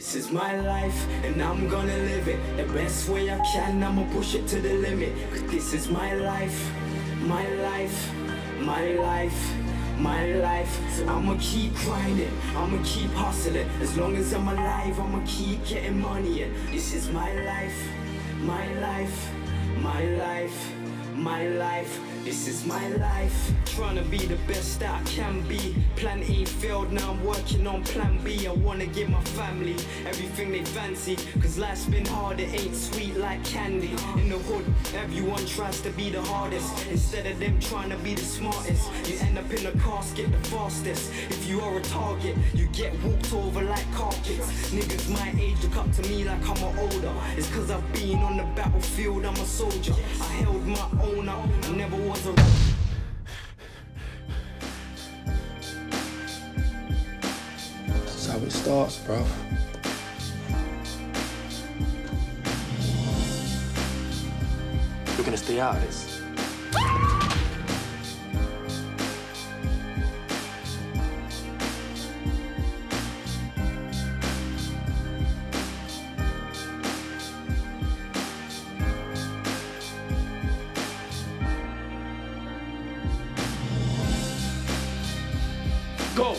This is my life, and I'm gonna live it the best way I can. I'ma push it to the limit. This is my life, my life, my life, my life. So I'ma keep grinding, I'ma keep hustling. As long as I'm alive, I'ma keep getting money. And this is my life, my life, my life, my life. This is my life. Trying to be the best that I can be. Plan A failed, now I'm working on plan B. I wanna give my family everything they fancy. Cause life's been hard, it ain't sweet like candy. In the hood, everyone tries to be the hardest. Instead of them trying to be the smartest, you end up in a casket the fastest. If you are a target, you get walked over like carpets. Niggas my age look up to me like I'm an older. It's cause I've been on the battlefield, I'm a soldier. I how it starts, bro. You're gonna stay out of this. Go!